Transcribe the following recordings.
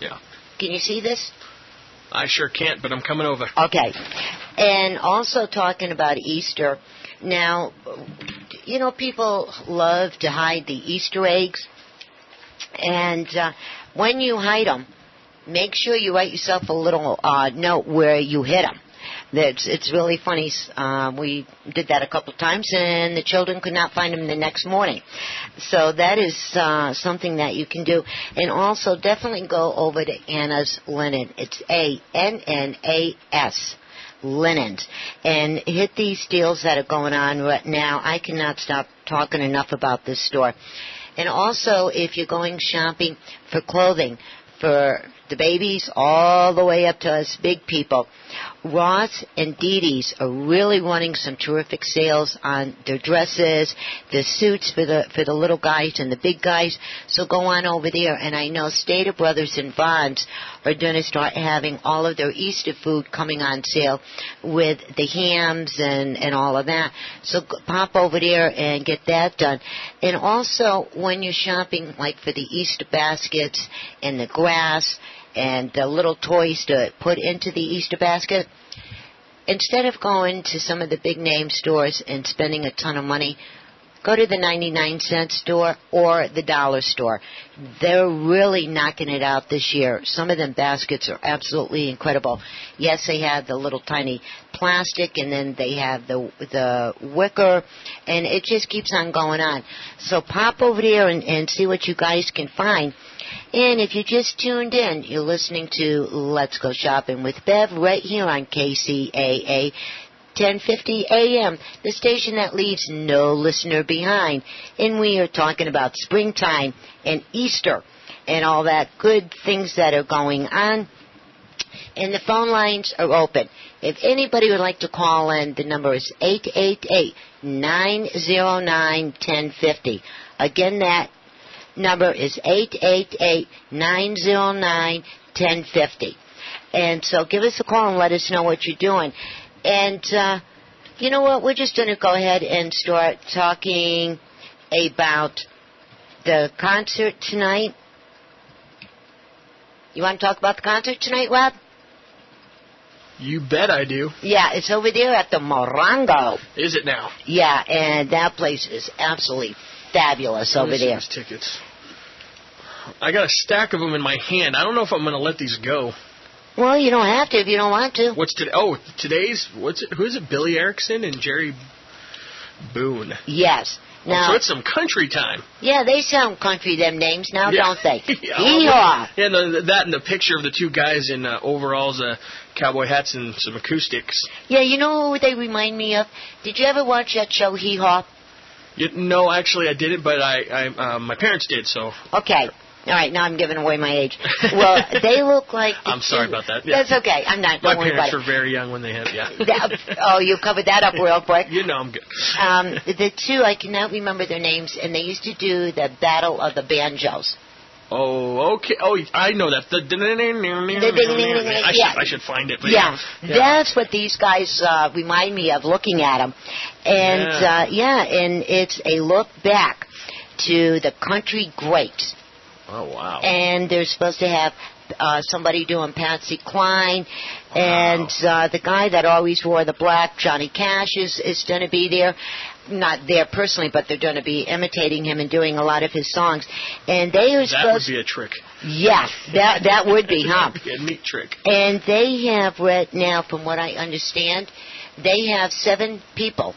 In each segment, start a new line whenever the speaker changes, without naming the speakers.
Yeah.
Can you see this?
I sure can't, but I'm coming over.
Okay. And also talking about Easter. Now, you know, people love to hide the Easter eggs. And uh, when you hide them, make sure you write yourself a little uh, note where you hid them. That's it's really funny. Uh, we did that a couple times, and the children could not find them the next morning. So that is uh, something that you can do, and also definitely go over to Anna's Linen. It's A N N A S linens and hit these deals that are going on right now. I cannot stop talking enough about this store. And also, if you're going shopping for clothing, for the babies all the way up to us big people. Ross and Dee's are really running some terrific sales on their dresses, the suits for the for the little guys and the big guys. So go on over there. And I know Stater Brothers and Vons are going to start having all of their Easter food coming on sale with the hams and and all of that. So pop over there and get that done. And also when you're shopping like for the Easter baskets and the grass and the little toys to put into the Easter basket. Instead of going to some of the big name stores and spending a ton of money, go to the 99 cent store or the dollar store. They're really knocking it out this year. Some of them baskets are absolutely incredible. Yes, they have the little tiny plastic and then they have the the wicker and it just keeps on going on. So pop over there and, and see what you guys can find. And if you just tuned in, you're listening to Let's Go Shopping with Bev right here on KCAA 1050 AM, the station that leaves no listener behind. And we are talking about springtime and Easter and all that good things that are going on. And the phone lines are open. If anybody would like to call in, the number is 888 909 1050. Again, that number is 888-909-1050. And so give us a call and let us know what you're doing. And, uh, you know what? We're just going to go ahead and start talking about the concert tonight. You want to talk about the concert tonight, Rob?
You bet I do.
Yeah, it's over there at the Morongo.
Is it now?
Yeah, and that place is absolutely fabulous over there.
tickets. I got a stack of them in my hand. I don't know if I'm going to let these go.
Well, you don't have to if you don't want to.
What's today? Oh, today's what's it? Who is it? Billy Erickson and Jerry Boone.
Yes. Now,
oh, so it's some country time.
Yeah, they sound country them names now,
yeah.
don't they?
yeah! Yeah, the, that and the picture of the two guys in uh, overalls, uh, cowboy hats, and some acoustics.
Yeah, you know who they remind me of? Did you ever watch that show Hee Haw?
You, no, actually, I didn't, but I, I uh, my parents did. So.
Okay. All right, now I'm giving away my age. Well, they look like.
I'm sorry about that. Yeah.
That's okay. I'm not.
My parents were very young when they had. Yeah.
That, oh, you covered that up real quick.
You know I'm good.
Um, the two I cannot remember their names, and they used to do the Battle of the Banjos.
Oh, okay. Oh, I know that. The I
yeah.
should I should find it.
Yeah,
yeah.
that's what these guys uh, remind me of looking at them, and
Yeah.
uh, yeah, and it's a look back to the country greats.
Oh wow.
and they're supposed to have uh, somebody doing Patsy Cline, and uh, the guy that always wore the black, Johnny Cash, is is going to be there. Not there personally, but they're going to be imitating him and doing a lot of his songs. And they are
that would be a trick.
yeah, that that would be, huh?
Be a neat trick.
And they have right now, from what I understand, they have seven people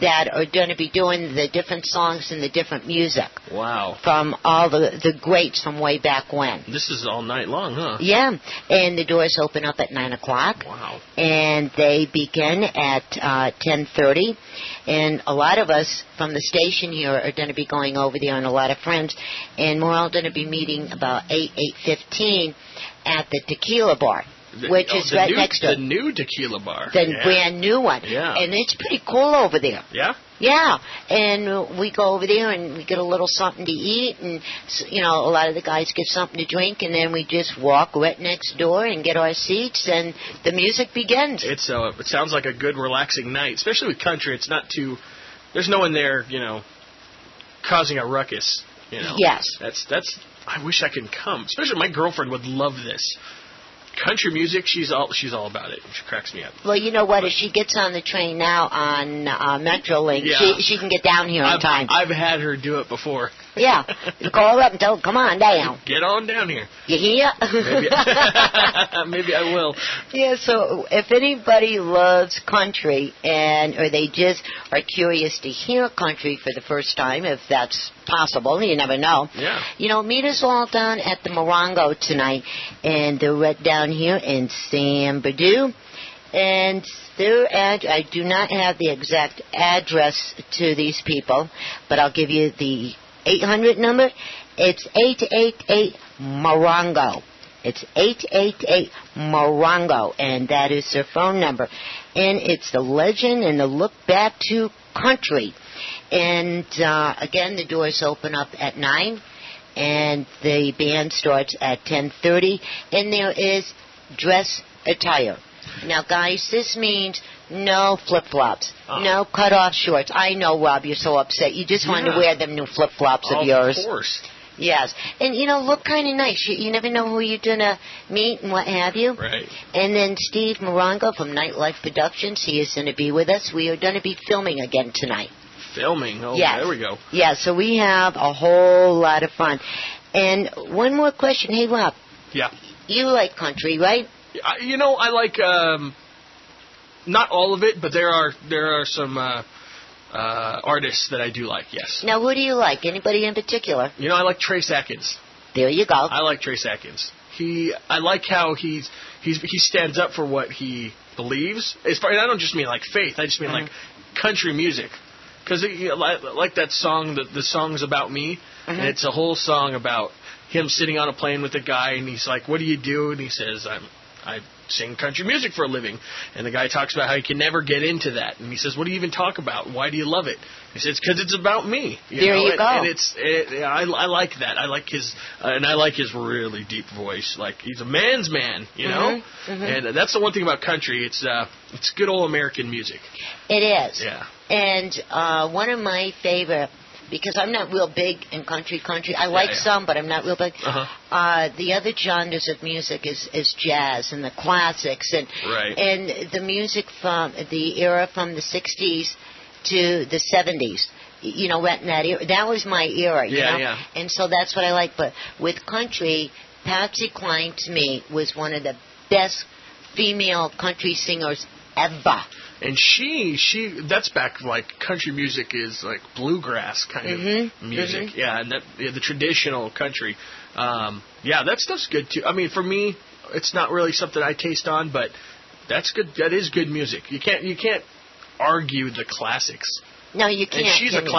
that are going to be doing the different songs and the different music
Wow.
from all the the greats from way back when.
This is all night long, huh?
Yeah, and the doors open up at nine o'clock,
Wow.
and they begin at uh, ten thirty. And a lot of us from the station here are going to be going over there, and a lot of friends, and we're all going to be meeting about eight eight fifteen at the Tequila Bar, which
oh,
is
the
right
new,
next to
the new tequila bar.
the
yeah.
brand new one.
Yeah.
and it's pretty cool over there.
Yeah.
Yeah, and we go over there and we get a little something to eat, and s- you know, a lot of the guys get something to drink, and then we just walk right next door and get our seats, and the music begins.
It's uh, it sounds like a good relaxing night, especially with country. It's not too. There's no one there, you know, causing a ruckus. You know.
Yes.
That's that's I wish I could come. Especially my girlfriend would love this. Country music, she's all she's all about it. She cracks me up.
Well, you know what? If she gets on the train now on uh, Metrolink,
Yeah.
she she can get down here on
I've,
time.
I've had her do it before.
Yeah, you call her up and tell her, come on down.
Get on down here.
You hear?
Maybe, maybe I will.
Yeah, so if anybody loves country and or they just are curious to hear country for the first time, if that's possible, you never know.
Yeah.
You know, meet us all down at the Morongo tonight, and they're right down here in San Berdoo. And their ad- I do not have the exact address to these people, but I'll give you the 800 number. It's 888 Morongo. It's 888 Morongo, and that is their phone number. And it's the legend and the look back to country. And uh, again, the doors open up at 9, and the band starts at 10.30, and there is dress attire. Now, guys, this means no flip-flops,
Oh.
no cut-off shorts. I know, Rob, you're so upset. You just wanted to wear them new flip-flops of yours.
Of course.
Yes, and you know, look kind of nice. You, you never know who you're gonna meet and what have you.
Right.
And then Steve Morongo from Nightlife Productions, he is going to be with us. We are going to be filming again tonight.
Filming. Oh,
Yes.
there we go.
Yeah, so we have a whole lot of fun. And one more question. Hey, Rob,
Yeah.
you like country, right?
I, you know, I like um, not all of it, but there are there are some uh, uh, artists that I do like. Yes.
Now, who do you like? Anybody in particular?
You know, I like Trace Atkins.
There you go.
I like Trace Atkins. He, I like how he's he's he stands up for what he believes. As far, and I don't just mean like faith. I just mean like country music, because like, like that song. The the song's about me, and it's a whole song about him sitting on a plane with a guy, and he's like, "What do you do?" And he says, "I'm I sing country music for a living." And the guy talks about how he can never get into that, and he says, "What do you even talk about? Why do you love it?" He says, "Because it's about me."
There
know?
you
and,
go.
And it's it, I, I like that. I like his uh, and I like his really deep voice. Like he's a man's man, you know.
Mhm,
And that's the one thing about country. It's uh, it's good old American music.
It is.
Yeah.
And uh, one of my favorite, because I'm not real big in country country. I like
yeah.
some, but I'm not real big.
Uh-huh.
Uh, the other genres of music is, is jazz and the classics and
Right.
and the music from the era from the 60s to the 70s. You know, that era. That was my era, you
Yeah,
know?
yeah.
And so that's what I like. But with country, Patsy Cline to me was one of the best female country singers ever.
And she she that's back like country music is like bluegrass kind
Mhm,
of music.
mhm.
Yeah, and that yeah, the traditional country. Um, yeah, that stuff's good too. I mean, for me, it's not really something I taste on, but that's good. That is good music. You can't you can't argue the classics.
No, you can't.
and she's a
can you?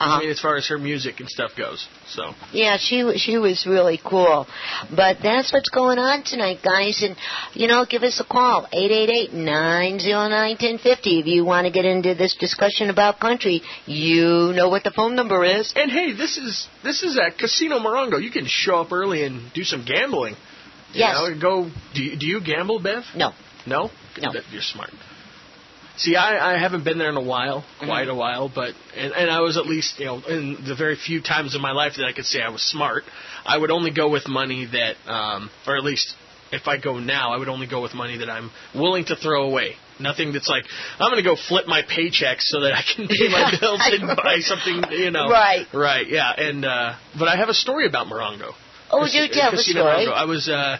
Uh-huh.
I mean, as far as her music and stuff goes. So
Yeah, she she was really cool. But that's what's going on tonight, guys. And you know, give us a call eight eight eight nine zero nine ten fifty if you want to get into this discussion about country. You know what the phone number is.
And hey, this is this is at Casino Morongo. You can show up early and do some gambling. You
Yes.
know, go. Do you, do you gamble, Bev?
No.
No.
No.
You're smart. See, I, I haven't been there in a while, quite a while, but and, and I was at least you know in the very few times in my life that I could say I was smart. I would only go with money that, um, or at least if I go now, I would only go with money that I'm willing to throw away. Nothing that's like I'm going to go flip my paychecks so that I can pay my bills and buy something, you know.
Right.
Right. Yeah. And uh, but I have a story about Morongo.
Oh,
Casi-
do tell the story.
Morongo. I was uh,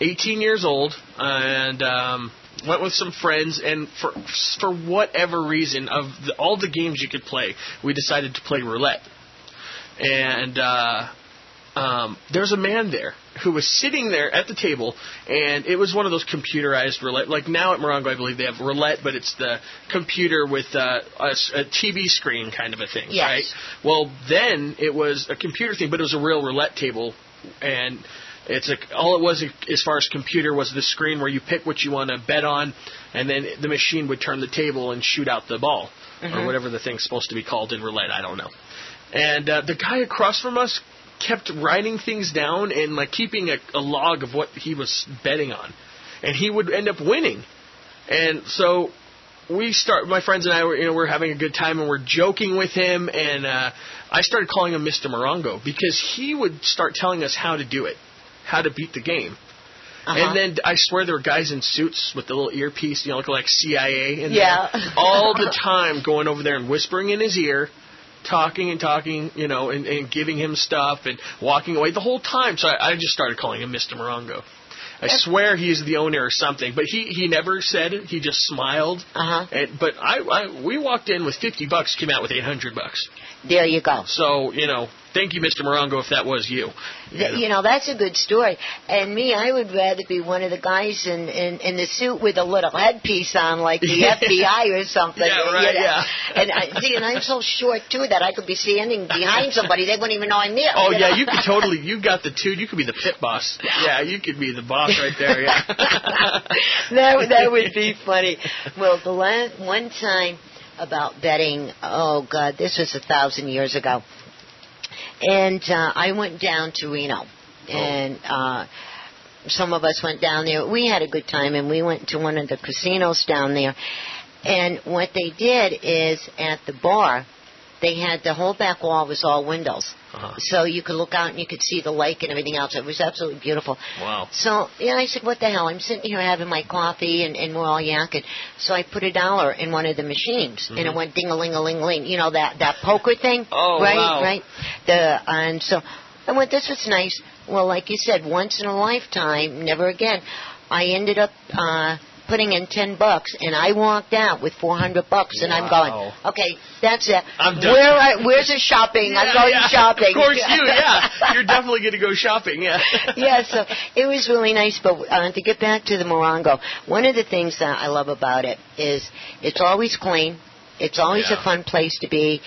18 years old and um, went with some friends, and for for whatever reason, of the, all the games you could play, we decided to play roulette. And uh, um, there's a man there who was sitting there at the table, and it was one of those computerized roulette. Like now at Morongo, I believe they have roulette, but it's the computer with uh, a, a TV screen kind of a thing,
Yes.
right? Well, then it was a computer thing, but it was a real roulette table, and it's a, all it was as far as computer was the screen where you pick what you want to bet on, and then the machine would turn the table and shoot out the ball, or whatever the thing's supposed to be called in roulette. I don't know. And uh, the guy across from us kept writing things down and like keeping a, a log of what he was betting on, and he would end up winning. And so we start. My friends and I were, you know, we're having a good time and we're joking with him, and uh, I started calling him Mr. Morongo because he would start telling us how to do it, how to beat the game.
Uh-huh.
And then I swear there were guys in suits with the little earpiece, you know, looking like CIA, in
Yeah.
all the time going over there and whispering in his ear, talking and talking, you know, and, and giving him stuff and walking away the whole time. So I, I just started calling him Mr. Morongo. I swear he's the owner or something, but he he never said it. He just smiled.
Uh-huh.
And, but I, I we walked in with fifty bucks, came out with eight hundred bucks.
There you go.
So you know, thank you, Mr. Morongo, if that was you.
Th- You know, that's a good story. And me, I would rather be one of the guys in, in, in the suit with a little headpiece on, like the. FBI or something.
Yeah, right,
you know.
yeah.
And I, see, and I'm so short too that I could be standing behind somebody; they wouldn't even know I'm there.
Oh
you
yeah,
know?
you could totally. You got the two. You could be the pit boss. Yeah, you could be the boss right there. Yeah.
that that would be funny. Well, the last one time about betting. Oh God, this was a thousand years ago, and uh, I went down to Reno, and uh, some of us went down there. We had a good time, and we went to one of the casinos down there. And what they did is at the bar, they had the whole back wall was all windows,
Uh-huh.
so you could look out and you could see the lake and everything else. It was absolutely beautiful.
Wow.
So yeah, I said, "What the hell?" I'm sitting here having my coffee and, and we're all yakking. So I put a dollar in one of the machines, and it went ding a ling a ling ling. You know that that poker thing,
Mm-hmm. Oh,
right?
wow.
Right. The and so I went. This was nice. Well, like you said, once in a lifetime, never again. I ended up uh, putting in ten bucks, and I walked out with four hundred bucks, and I'm going, okay, that's it.
I'm done.
Where I, where's the shopping? I'm going
yeah.
shopping.
Of course, you. Yeah, you're definitely going to go shopping. Yeah.
yeah, so it was really nice. But uh, to get back to the Morongo, one of the things that I love about it is it's always clean. It's always
Yeah.
a fun place to be.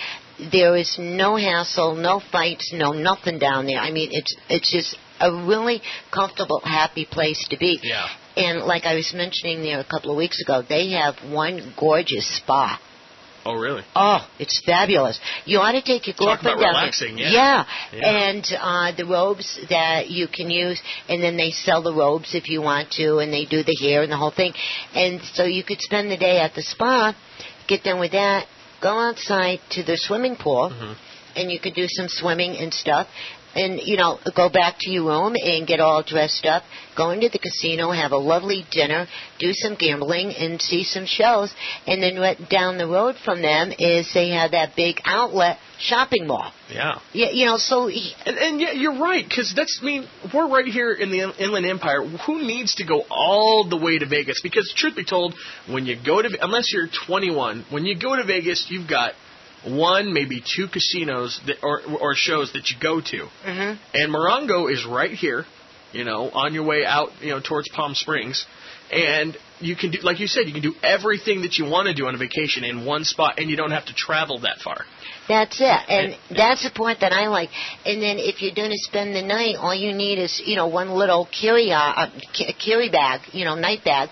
There is no hassle, no fights, no nothing down there. I mean, it's it's just a really comfortable, happy place to be.
Yeah.
And like I was mentioning there a couple of weeks ago, they have one gorgeous spa.
Oh, really?
Oh, it's fabulous. You ought to take your
Talk
girlfriend
about
down
relaxing,
there.
yeah.
Yeah.
Yeah.
And uh, the robes that you can use, and then they sell the robes if you want to, and they do the hair and the whole thing. And so you could spend the day at the spa, get done with that, go outside to the swimming pool,
Mm-hmm.
and you could do some swimming and stuff. And you know, go back to your room and get all dressed up. Go into the casino, have a lovely dinner, do some gambling, and see some shows. And then right down the road from them is they have that big outlet shopping mall.
Yeah.
Yeah, you know, so y-
And, and yeah, you're right, because that's, I mean, we're right here in the Inland Empire. Who needs to go all the way to Vegas? Because, truth be told, when you go to, unless you're 21, when you go to Vegas, you've got one, maybe two casinos that, or, or shows that you go to.
Mhm.
And Morongo is right here, you know, on your way out, you know, towards Palm Springs. And you can do, like you said, you can do everything that you want to do on a vacation in one spot, and you don't have to travel that far.
that's it. And that's the point that I like. And then if you're going to spend the night, all you need is, you know, one little carry, uh, uh, carry bag, you know, night bag.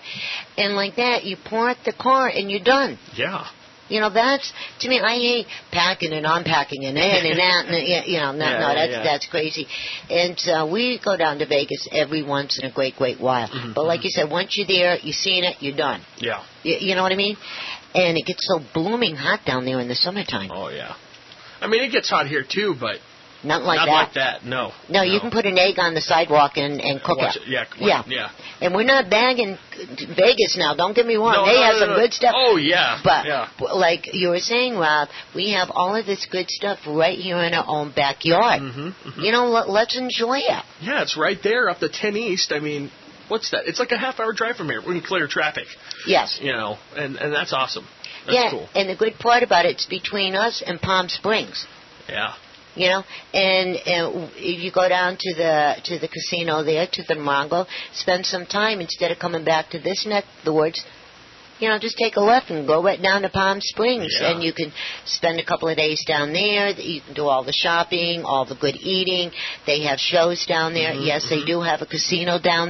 And like that, you park the car and you're done.
Yeah.
You know, that's to me. I hate packing and unpacking and in and out. And, you know, no,
Yeah,
no, that's
yeah.
that's crazy. And uh, we go down to Vegas every once in a great, great while.
Mm-hmm,
But like you said, once you're there, you've seen it, you're done.
Yeah.
You, you know what I mean? And it gets so blooming hot down there in the summertime.
Oh yeah. I mean, it gets hot here too, but
Not like
not
that.
like that. No.
No, you can put an egg on the sidewalk and, and cook
Watch
it.
Yeah.
Yeah.
Yeah.
And we're not bagging Vegas now. Don't get me wrong.
No,
they
no,
have
no,
some good stuff.
Oh yeah.
But
yeah.
like you were saying, Rob, we have all of this good stuff right here in our own backyard.
Mm-hmm.
You know, let, let's enjoy it.
Yeah, it's right there up the 10 East. I mean, what's that? It's like a half hour drive from here. We can clear traffic,
Yes.
you know, and and that's awesome. That's
yeah.
cool.
And the good part about it, it's between us and Palm Springs.
Yeah.
You know, and, and if you go down to the to the casino there to the Mongo, spend some time instead of coming back to this neck of the woods. You know, just take a left and go right down to Palm Springs,
Yeah.
and you can spend a couple of days down there. You can do all the shopping, all the good eating. They have shows down there.
Mhm,
yes, they do have a casino down